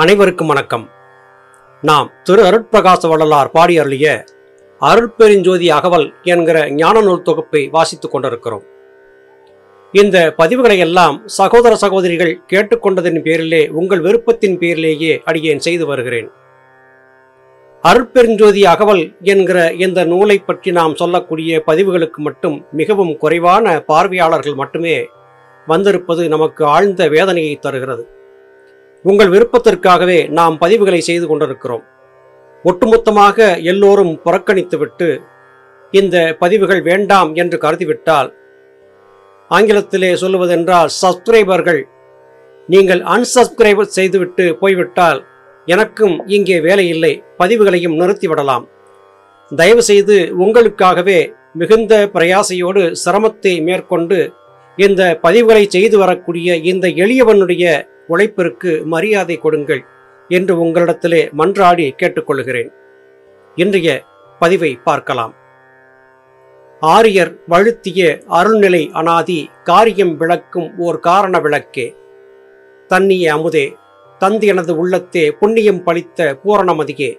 அனைவருக்கும் வணக்கம். நாம் திரு அருட்பிரகாச வள்ளலார் பாடி அருளிய அருட்பெருஞ்சோதி அகவல் என்கிற ஞான நூல் தொகுப்பை வாசித்துக் கொண்டிருக்கிறோம். இந்த பதிவுகளை எல்லாம் சகோதர சகோதரிகள் கேட்டுக்கொண்டதின் பேரிலே உங்கள் விருப்பத்தின் பேரிலேயே அடியேன் செய்து வருகிறேன். அருட்பெருஞ்சோதி அகவல் என்கிற இந்த நூலை பற்றி நாம் சொல்லக்கூடிய பதிவுகளுக்கு மட்டும் மிகவும் குறைவான பார்வையாளர்கள் மட்டுமே வந்திருப்பது நமக்கு ஆழ்ந்த வேதனையை தருகிறது. உங்கள் விருப்பத்திற்காகவே நாம் பதிவுகளை செய்து கொண்டிருக்கிறோம். ஒட்டுமொத்தமாக எல்லோரும் புறக்கணித்துவிட்டு இந்த பதிவுகள் வேண்டாம் என்று கருதிவிட்டால் ஆங்கிலத்திலே சொல்லுவதென்றால் சப்ஸ்கிரைபர்கள் நீங்கள் அன்சப்ஸ்கிரைப் செய்துவிட்டு போய்விட்டால் எனக்கும் இங்கே வேலை இல்லை பதிவுகளையும் நிறுத்திவிடலாம். தயவு செய்து உங்களுக்காகவே மிகுந்த பிரயாசையோடு சிரமத்தை மேற்கொண்டு இந்த பதிவுகளை செய்து வரக்கூடிய இந்த எளியவனுடைய உழைப்பிற்கு மரியாதை கொடுங்கள் என்று உங்களிடத்திலே மன்றாடி கேட்டுக்கொள்கிறேன். இன்றைய பதிவை பார்க்கலாம். ஆரியர் வழுத்திய அருள்நிலை அனாதி காரியம் விளக்கும் ஓர் காரண விளக்கே. தன்னிய அமுதே தந்து எனது உள்ளத்தே புண்ணியம் பளித்த பூரணமதியே.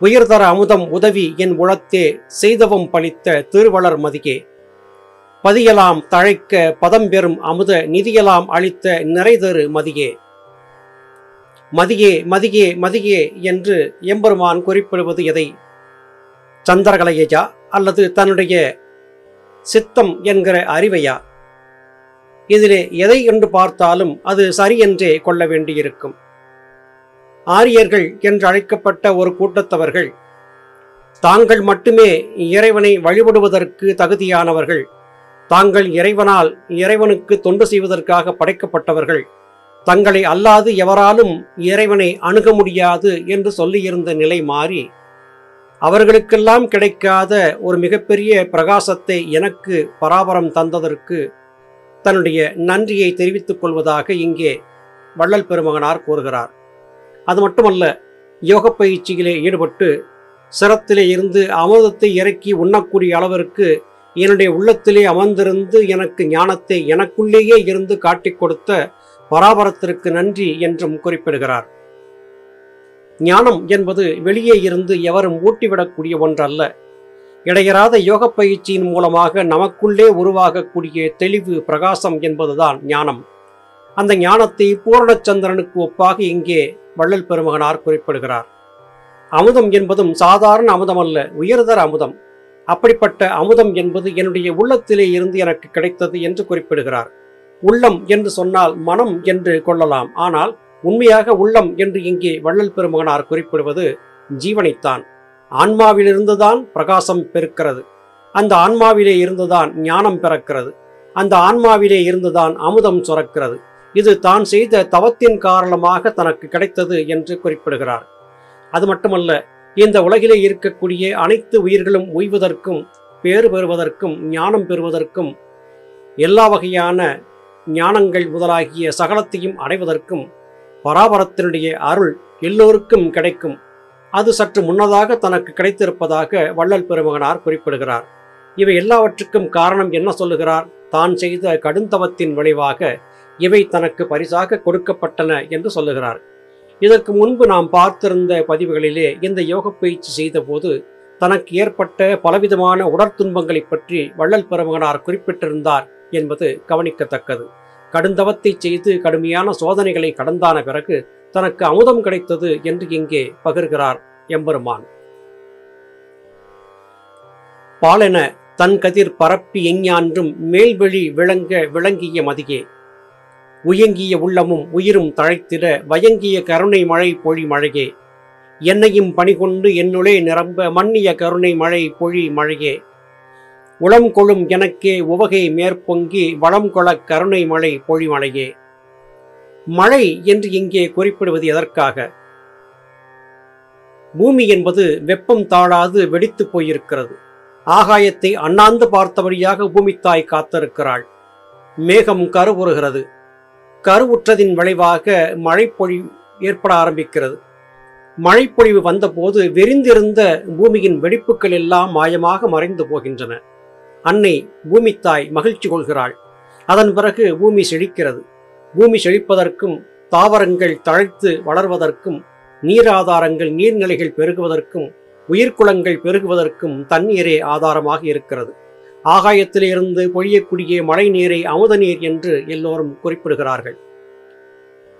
உயர்தர அமுதம் உதவி என் உளத்தே செய்தவம் பளித்த திருவளர் மதியே. பதியலாம் தழைக்க பதம் பெறும் அமுத நிதியலாம் அளித்த நிறைதரு மதியே. மதியே மதியே மதியே என்று எம்பெருமான் குறிப்பிடுவது எதை? சந்திரகலையா அல்லது தன்னுடைய சித்தம் என்கிற அறிவையா? இதிலே எதை என்று பார்த்தாலும் அது சரி என்றே கொள்ள வேண்டியிருக்கும். ஆரியர்கள் என்று அழைக்கப்பட்ட ஒரு கூட்டத்தவர்கள் தாங்கள் மட்டுமே இறைவனை வழிபடுவதற்கு தகுதியானவர்கள் தாங்கள் இறைவனால் இறைவனுக்கு தொண்டு செய்வதற்காக படைக்கப்பட்டவர்கள். தங்களை அல்லாது எவராலும் இறைவனை அணுக முடியாது என்று சொல்லியிருந்த நிலை மாறி அவர்களுக்கெல்லாம் கிடைக்காத ஒரு மிகப்பெரிய பிரகாசத்தை எனக்கு பராபரம் தந்ததற்கு தன்னுடைய நன்றியை தெரிவித்துக் கொள்வதாக இங்கே வள்ளல் பெருமகனார் கூறுகிறார். அது மட்டுமல்ல யோக பயிற்சியிலே ஈடுபட்டு சிரத்திலே இருந்து அமுதத்தை இறக்கி உண்ணக்கூடிய அளவிற்கு என்னுடைய உள்ளத்திலே அமர்ந்திருந்து எனக்கு ஞானத்தை எனக்குள்ளேயே இருந்து காட்டிக் கொடுத்த பராபரத்திற்கு நன்றி என்றும் குறிப்பிடுகிறார். ஞானம் என்பது வெளியே இருந்து எவரும் ஊட்டிவிடக்கூடிய ஒன்றல்ல. இடையராத யோக பயிற்சியின் மூலமாக நமக்குள்ளே உருவாகக்கூடிய தெளிவு பிரகாசம் என்பதுதான் ஞானம். அந்த ஞானத்தை பூரணச்சந்திரனுக்கு ஒப்பாக இங்கே வள்ளல் பெருமகனார் குறிப்பிடுகிறார். அமுதம் என்பதும் சாதாரண அமுதம் அல்ல உயர்தர அமுதம். அப்படிப்பட்ட அமுதம் என்பது என்னுடைய உள்ளத்திலே இருந்து எனக்கு கிடைத்தது என்று குறிப்பிடுகிறார். உள்ளம் என்று சொன்னால் மனம் என்று கொள்ளலாம். ஆனால் உண்மையாக உள்ளம் என்று இங்கே வள்ளல் பெருமகனார் குறிப்பிடுவது ஜீவனைத்தான். ஆன்மாவிலிருந்துதான் பிரகாசம் பெருக்கிறது. அந்த ஆன்மாவிலே இருந்துதான் ஞானம் பிறக்கிறது. அந்த ஆன்மாவிலே இருந்துதான் அமுதம் சுரக்கிறது. இது தான் செய்த தவத்தின் காரணமாக தனக்கு கிடைத்தது என்று குறிப்பிடுகிறார். அது மட்டுமல்ல இந்த உலகிலே இருக்கக்கூடிய அனைத்து உயிர்களும் உய்வதற்கும் பேறு பெறுவதற்கும் ஞானம் பெறுவதற்கும் எல்லா வகையான ஞானங்கள் முதலாகிய சகலத்தையும் அடைவதற்கும் பராபரத்தினுடைய அருள் எல்லோருக்கும் கிடைக்கும். அது சற்று முன்னதாக தனக்கு கிடைத்திருப்பதாக வள்ளல் பெருமகனார் குறிப்பிடுகிறார். இவை எல்லாவற்றுக்கும் காரணம் என்ன சொல்லுகிறார்? தான் செய்த கடுந்தவத்தின் விளைவாக இவை தனக்கு பரிசாக கொடுக்கப்பட்டன என்று சொல்லுகிறார். இதற்கு முன்பு நாம் பார்த்திருந்த பதிவுகளிலே இந்த யோக பயிற்சி செய்தபோது தனக்கு ஏற்பட்ட பலவிதமான உடற்துன்பங்களை பற்றி வள்ளல் பெருமகனார் குறிப்பிட்டிருந்தார் என்பது கவனிக்கத்தக்கது. கடுந்தவத்தை செய்து கடுமையான சோதனைகளை கடந்தான பிறகு தனக்கு அமுதம் கிடைத்தது என்று இங்கே பகிர்கிறார் எம்பெருமான். பாலென தன் கதிர் பரப்பி எஞ்ஞான்றும் மேல்வெளி விளங்க விளங்கிய மதியே உயங்கிய உள்ளமும் உயிரும் தழைத்திட வயங்கிய கருணை மழை பொழி மழையே. என்னையும் பணிகொண்டு என்னுளே நிரம்ப மன்னிய கருணை மழை பொழி மழையே. உளம் கொழும் எனக்கே உவகை மேற்பொங்கி வளம் கொள கருணை மழை பொழி மழையே. மழை என்று இங்கே குறிப்பிடுவது எதற்காக? பூமி என்பது வெப்பம் தாழாது வெடித்து போயிருக்கிறது. ஆகாயத்தை அண்ணாந்து பார்த்தபடியாக பூமித்தாய் காத்திருக்கிறாள். மேகம் கருவுறுகிறது. கருவுற்றதின் விளைவாக மழைப்பொழிவு ஏற்பட ஆரம்பிக்கிறது. மழைப்பொழிவு வந்தபோது விரிந்திருந்த பூமியின் வெடிப்புகள் எல்லாம் மாயமாக மறைந்து போகின்றன. அன்னை பூமித்தாய் மகிழ்ச்சி கொள்கிறாள். அதன் பிறகு பூமி செழிக்கிறது. பூமி செழிப்பதற்கும் தாவரங்கள் தழைத்து வளர்வதற்கும் நீராதாரங்கள் நீர்நிலைகள் பெருகுவதற்கும் உயிர்க்குளங்கள் பெருகுவதற்கும் தண்ணீரே ஆதாரமாக இருக்கிறது. ஆகாயத்திலிருந்து பொழியக்கூடிய மழை நீரை அமுத நீர் என்று எல்லோரும் குறிப்பிடுகிறார்கள்.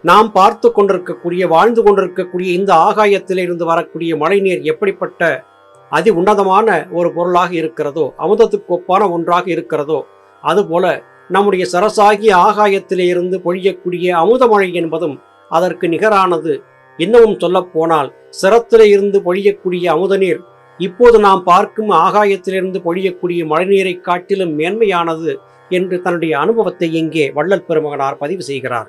நாம் பார்த்து கொண்டிருக்கக்கூடிய வாழ்ந்து கொண்டிருக்கக்கூடிய இந்த ஆகாயத்திலிருந்து வரக்கூடிய மழைநீர் எப்படிப்பட்ட அதி உன்னதமான ஒரு பொருளாக இருக்கிறதோ அமுதத்துக்கு ஒப்பான ஒன்றாக இருக்கிறதோ அதுபோல நம்முடைய சரசாகிய ஆகாயத்திலே இருந்து பொழியக்கூடிய அமுதமழை என்பதும் அதற்கு நிகரானது. இன்னமும் சொல்லப்போனால் சிரத்திலே இருந்து பொழியக்கூடிய அமுத நீர் இப்போது நாம் பார்க்கும் ஆகாயத்திலிருந்து பொழியக்கூடிய மழைநீரை காட்டிலும் மேன்மையானது என்று தன்னுடைய அனுபவத்தை இங்கே வள்ளல் பெருமகனார் பதிவு செய்கிறார்.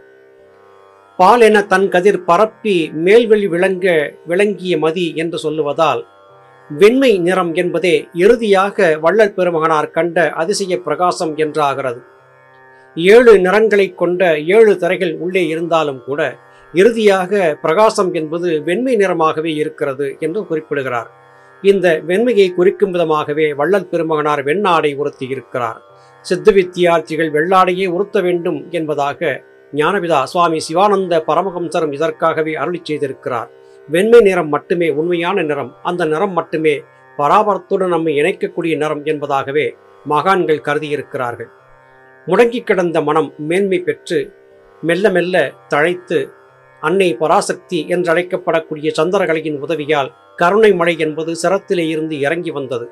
பால் என தன் கதிர் பரப்பி மேல்வெளி விளங்க விளங்கிய மதி என்று சொல்லுவதால் வெண்மை நிறம் என்பதே இறுதியாக வள்ளல் பெருமகனார் கண்ட அதிசய பிரகாசம் என்றாகிறது. ஏழு நிறங்களை கொண்ட ஏழு திரைகள் உள்ளே இருந்தாலும் கூட இறுதியாக பிரகாசம் என்பது வெண்மை நிறமாகவே இருக்கிறது என்று குறிப்பிடுகிறார். இந்த வெண்மையை குறிக்கும் விதமாகவே வள்ளல் பெருமகனார் வெண்ணாடை உறுத்தியிருக்கிறார் சித்த வித்தியார்த்திகள் வெள்ளாடையே உறுத்த வேண்டும் என்பதாக ஞானபிதா சுவாமி சிவானந்த பரமஹம்சரும் இதற்காகவே அருளி செய்திருக்கிறார். வெண்மை நிறம் மட்டுமே உண்மையான நிறம் அந்த நிறம் மட்டுமே பராபரத்துடன் நம்மை இணைக்கக்கூடிய நிறம் என்பதாகவே மகான்கள் கருதியிருக்கிறார்கள். முடங்கி கிடந்த மனம் மேன்மை பெற்று மெல்ல மெல்ல தழைத்து அன்னை பராசக்தி என்றழைக்கப்படக்கூடிய சந்திரகலையின் உதவியால் கருணை மழை என்பது சிரத்திலே இருந்து இறங்கி வந்தது.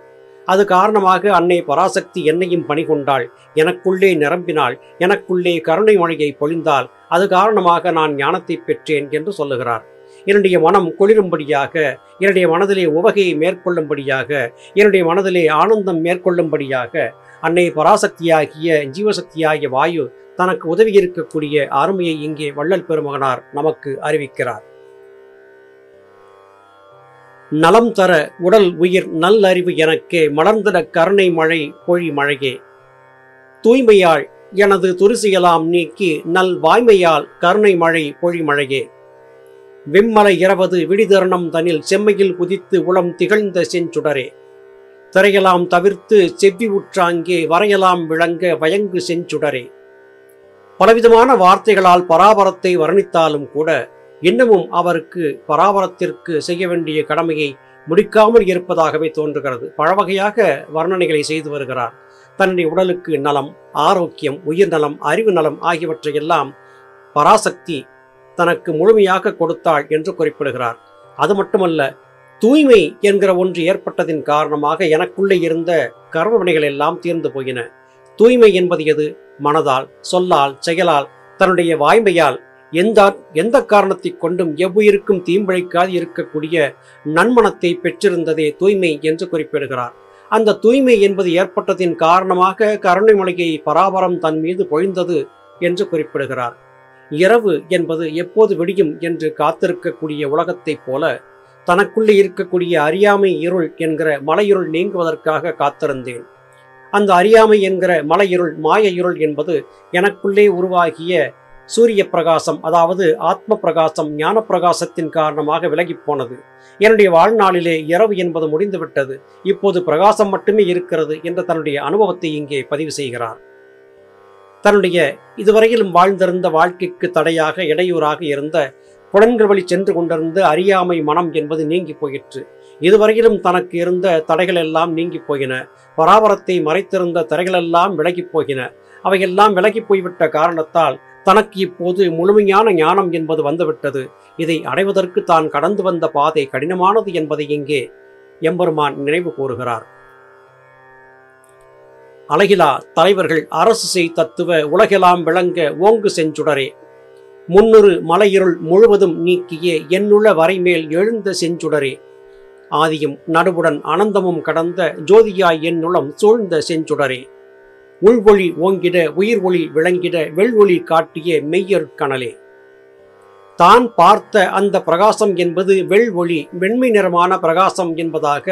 அது காரணமாக அன்னை பராசக்தி என்னையும் பணிகொண்டாள் எனக்குள்ளே நிரம்பினாள். எனக்குள்ளே கருணை மழையை பொழிந்தால் அது காரணமாக நான் ஞானத்தை பெற்றேன் என்று சொல்லுகிறார். என்னுடைய மனம் குளிரும்படியாக என்னுடைய மனதிலே உவகையை மேற்கொள்ளும்படியாக என்னுடைய மனதிலே ஆனந்தம் மேற்கொள்ளும்படியாக அன்னை பராசக்தியாகிய ஜீவசக்தியாகிய வாயு தனக்கு உதவி இருக்கக்கூடிய அருமையை இங்கே வள்ளல் பெருமகனார் நமக்கு அறிவிக்கிறார். நலம் தர உடல் உயிர் நல்லறிவு எனக்கே மலர்ந்திட கருணை மழை பொழி மழையே. தூய்மையாள் எனது துரிசியலாம் நீக்கி நல் வாய்மையால் கருணை மழை பொழி மழையே. விம்மலை இரவது விடிதருணம் தனில் செம்மையில் குதித்து உளம் திகழ்ந்த செஞ்சுடரே. திரையலாம் தவிர்த்து செவ்வி உற்றாங்கே வரையலாம் விளங்க வயங்கு செஞ்சுடரே. பலவிதமான வார்த்தைகளால் பராபரத்தை வர்ணித்தாலும் கூட இன்னமும் அவருக்கு பராபரத்திற்கு செய்ய வேண்டிய கடமையை முடிக்காமல் இருப்பதாகவே தோன்றுகிறது. பழவகையாக வர்ணனைகளை செய்து வருகிறார். தன்னுடைய உடலுக்கு நலம் ஆரோக்கியம் உயிர் நலம் அறிவு நலம் ஆகியவற்றையெல்லாம் பராசக்தி தனக்கு முழுமையாக கொடுத்தாள் என்று குறிப்பிடுகிறார். அது மட்டுமல்ல தூய்மை என்கிற ஒன்று ஏற்பட்டதின் காரணமாக எனக்குள்ளே இருந்த கர்மவினைகள் எல்லாம் தீர்ந்து போயின. தூய்மை என்பது எது? மனதால் சொல்லால் செயலால் தன்னுடைய வாய்மையால். எந்த எந்த காரணத்தை கொண்டும் எவ்வுயிருக்கும் தீம்பிழைக்காது இருக்கக்கூடிய நன்மனத்தை பெற்றிருந்ததே தூய்மை என்று குறிப்பிடுகிறார். அந்த தூய்மை என்பது ஏற்பட்டதின் காரணமாக கருணைமலையை பராபரம் தன் மீது பொழிந்தது என்று குறிப்பிடுகிறார். இரவு என்பது எப்போது விடியும் என்று காத்திருக்கக்கூடிய உலகத்தைப் போல தனக்குள்ளே இருக்கக்கூடிய அறியாமை இருள் என்கிற மலையிருள் நீங்குவதற்காக காத்திருந்தேன். அந்த அறியாமை என்கிற மலையிருள் மாய இருள் என்பது எனக்குள்ளே உருவாகிய சூரிய பிரகாசம் அதாவது ஆத்ம பிரகாசம் ஞான பிரகாசத்தின் காரணமாக விலகிப் போனது. என்னுடைய வாழ்நாளிலே இரவு என்பது முடிந்துவிட்டது. இப்போது பிரகாசம் மட்டுமே இருக்கிறது என்ற தன்னுடைய அனுபவத்தை இங்கே பதிவு செய்கிறார். தன்னுடைய இதுவரையிலும் வாழ்ந்திருந்த வாழ்க்கைக்கு தடையாக இடையூறாக இருந்த புலன்கள் வழி சென்று கொண்டிருந்த அறியாமை மனம் என்பது நீங்கி போயிற்று. இதுவரையிலும் தனக்கு இருந்த தடைகள் எல்லாம் நீங்கி போயின பராபரத்தை மறைத்திருந்த தடைகளெல்லாம் விலகிப் போகின. அவையெல்லாம் விலகி போய்விட்ட காரணத்தால் தனக்கு இப்போது முழுமையான ஞானம் என்பது வந்துவிட்டது. இதை அடைவதற்கு தான் கடந்து வந்த பாதை கடினமானது என்பதை இங்கே எம்பெருமான் நினைவு கூறுகிறார். அழகிலா தலைவர்கள் அரசு செய் தத்துவ உலகெல்லாம் விளங்க ஓங்கு செஞ்சுடரே. முன்னொரு மலையிருள் முழுவதும் நீக்கியே என்னுள்ள வரைமேல் எழுந்த செஞ்சுடரே. ஆதியும் நடுவுடன் அனந்தமும் கடந்த ஜோதியாய் என்னுளம் சூழ்ந்த செஞ்சுடரே. உள்வொளி ஓங்கிட உயிர் ஒளி விளங்கிட வெள்வொளி காட்டிய மெய்யர் கனலே. தான் பார்த்த அந்த பிரகாசம் என்பது வெள்வொளி வெண்மை நிறமான பிரகாசம் என்பதாக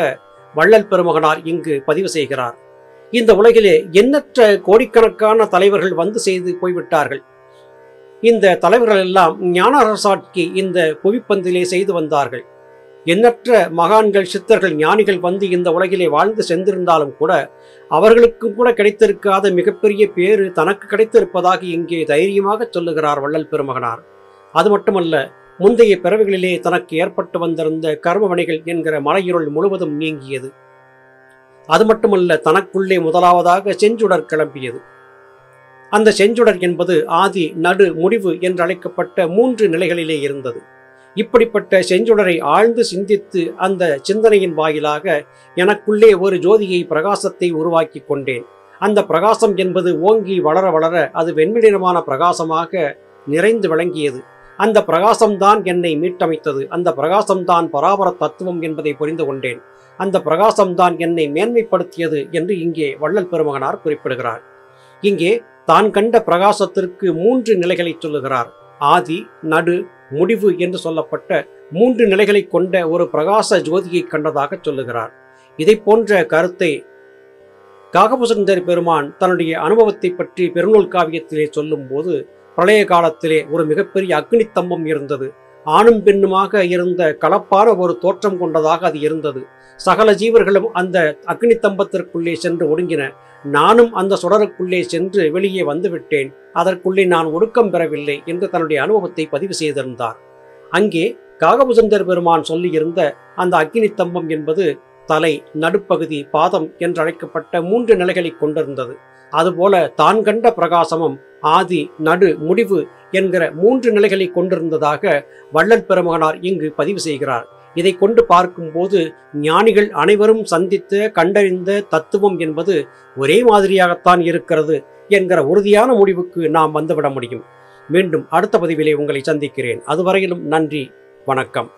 வள்ளல் பெருமகனார் இங்கு பதிவு செய்கிறார். இந்த உலகிலே எண்ணற்ற கோடிக்கணக்கான தலைவர்கள் வந்து செய்து போய்விட்டார்கள். இந்த தலைவர்கள் எல்லாம் ஞானரசாட்சி இந்த புவிப்பந்திலே செய்து வந்தார்கள். எண்ணற்ற மகான்கள் சித்தர்கள் ஞானிகள் வந்து இந்த உலகிலே வாழ்ந்து சென்றிருந்தாலும் கூட அவர்களுக்கும் கூட கிடைத்திருக்காத மிகப்பெரிய பேறு தனக்கு கிடைத்திருப்பதாக இங்கே தைரியமாக சொல்லுகிறார் வள்ளல் பெருமகனார். அது மட்டுமல்ல முந்தைய பிறவிகளிலே தனக்கு ஏற்பட்டு வந்திருந்த கர்மவணிகள் என்கிற மலையிருள் முழுவதும் நீங்கியது. அது மட்டுமல்ல தனக்குள்ளே முதலாவதாக செஞ்சுடர் கிளம்பியது. அந்த செஞ்சுடர் என்பது ஆதி நடு முடிவு என்றழைக்கப்பட்ட மூன்று நிலைகளிலே இருந்தது. இப்படிப்பட்ட செஞ்சுடரை ஆழ்ந்து சிந்தித்து அந்த சிந்தனையின் வாயிலாக எனக்குள்ளே ஒரு ஜோதியை பிரகாசத்தை உருவாக்கி கொண்டேன். அந்த பிரகாசம் என்பது ஓங்கி வளர வளர அது வெண்மைநிறமான பிரகாசமாக நிறைந்து விளங்கியது. அந்த பிரகாசம்தான் என்னை மீட்டமைத்தது. அந்த பிரகாசம்தான் பராபர தத்துவம் என்பதை புரிந்து கொண்டேன். அந்த பிரகாசம்தான் என்னை மேன்மைப்படுத்தியது என்று இங்கே வள்ளல் பெருமகனார் குறிப்பிடுகிறார். இங்கே தான் கண்ட பிரகாசத்திற்கு மூன்று நிலைகளை சொல்லுகிறார். ஆதி நடு முடிவு என்று சொல்லப்பட்ட மூன்று நிலைகளை கொண்ட ஒரு பிரகாச ஜோதியை கண்டதாக சொல்லுகிறார். இதை போன்ற கருத்தை காகபுசந்தர் பெருமான் தன்னுடைய அனுபவத்தை பற்றி பெருநூல் காவியத்திலே சொல்லும்போது பிரளய காலத்திலே ஒரு மிகப்பெரிய அக்னித்தம்பம் இருந்தது. ஆணும் பெண்ணுமாக இருந்த கலப்பான ஒரு தோற்றம் கொண்டதாக அது இருந்தது. சகல ஜீவர்களும் அந்த அக்னி தம்பத்திற்குள்ளே சென்று ஒடுங்கின. நானும் அந்த சுடருக்குள்ளே சென்று வெளியே வந்துவிட்டேன். அதற்குள்ளே நான் ஒடுக்கம் பெறவில்லை என்று தன்னுடைய அனுபவத்தை பதிவு செய்திருந்தார். அங்கே காகபுசந்தர் பெருமான் சொல்லியிருந்த அந்த அக்னி தம்பம் என்பது தலை நடுப்பகுதி பாதம் என்றழைக்கப்பட்ட மூன்று நிலைகளை கொண்டிருந்தது. அதுபோல தான் கண்ட பிரகாசமும் ஆதி நடு முடிவு என்கிற மூன்று நிலைகளை கொண்டிருந்ததாக வள்ளல் பெருமகனார் இங்கு பதிவு செய்கிறார். இதை கொண்டு பார்க்கும்போது ஞானிகள் அனைவரும் சந்தித்த கண்டறிந்த தத்துவம் என்பது ஒரே மாதிரியாகத்தான் இருக்கிறது என்கிற உறுதியான முடிவுக்கு நாம் வந்துவிட முடியும். மீண்டும் அடுத்த பதிவிலே உங்களை சந்திக்கிறேன். அதுவரையிலும் நன்றி வணக்கம்.